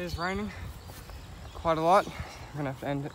It is raining quite a lot. I'm gonna have to end it.